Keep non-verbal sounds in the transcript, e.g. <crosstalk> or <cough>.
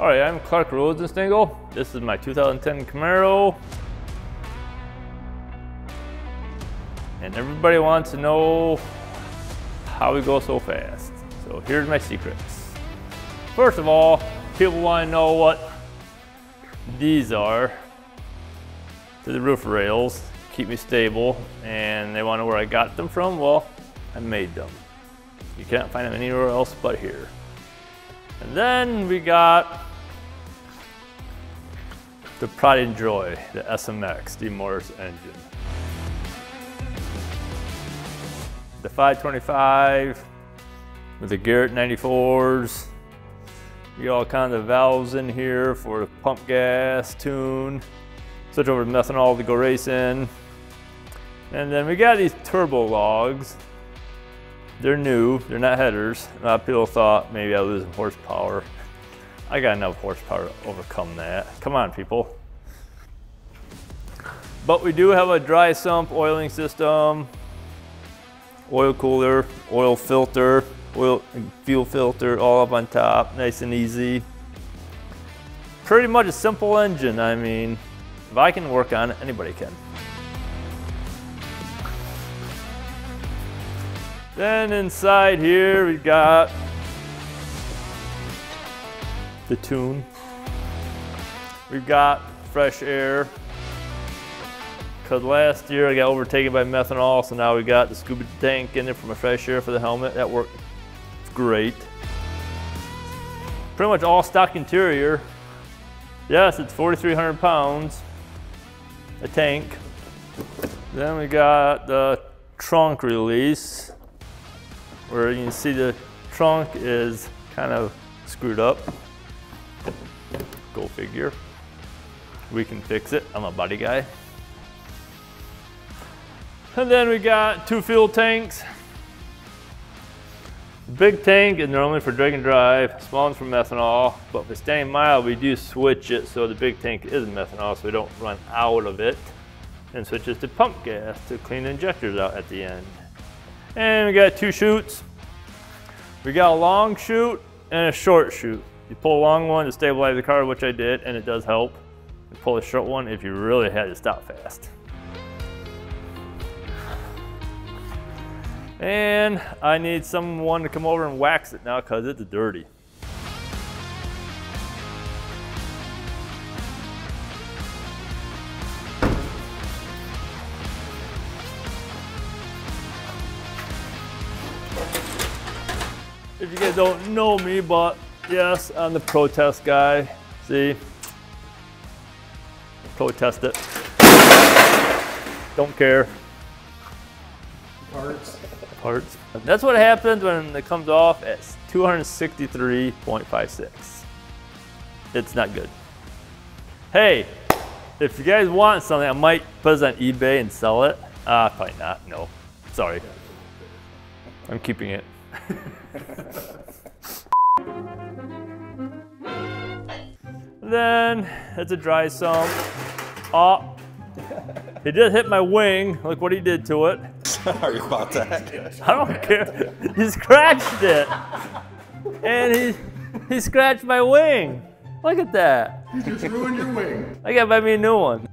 All right, I'm Clark Rosenstengel. This is my 2010 Camaro. And everybody wants to know how we go so fast. So here's my secrets. First of all, people want to know what these are to the roof rails, keep me stable, and they want to know where I got them from. Well, I made them. You can't find them anywhere else but here. And then we got the Pride and Joy, the SMX, the Morris engine. The 525 with the Garrett 94s. You got all kinds of valves in here for pump gas, tune, switch over to methanol to go racing. And then we got these turbo logs. They're new, they're not headers. A lot of people thought maybe I was losing horsepower. <laughs> I got enough horsepower to overcome that. Come on, people. But we do have a dry sump oiling system, oil cooler, oil filter, oil fuel filter all up on top, nice and easy. Pretty much a simple engine. I mean, if I can work on it, anybody can. Then inside here we got the tune. We've got fresh air. Cause last year I got overtaken by methanol, so now we got the scuba tank in there for my fresh air for the helmet. That worked great. Pretty much all stock interior. Yes, it's 4,300 pounds, a tank. Then we got the trunk release, where you can see the trunk is kind of screwed up. Go figure. We can fix it. I'm a buddy guy. And then we got two fuel tanks. Big tank is normally for drag and drive, small one's for methanol, but for staying mild, we do switch it so the big tank is methanol so we don't run out of it. And switches to pump gas to clean the injectors out at the end. And we got two chutes. We got a long chute and a short chute. You pull a long one to stabilize the car, which I did, and it does help. You pull a short one if you really had to stop fast. And I need someone to come over and wax it now because it's dirty. If you guys don't know me, but yes, I'm the protest guy. See? Protest it. Don't care. Parts. Parts. That's what happens when it comes off at 263.56. It's not good. Hey, if you guys want something, I might put it on eBay and sell it. Ah, uh, probably not, no. Sorry. I'm keeping it. <laughs> then it's a dry sump. Oh, ah. he just hit my wing. Look what he did to it. <laughs> Sorry about that. <laughs> I don't care. He scratched it. And he, he scratched my wing. Look at that. You just ruined your wing. I gotta buy me a new one.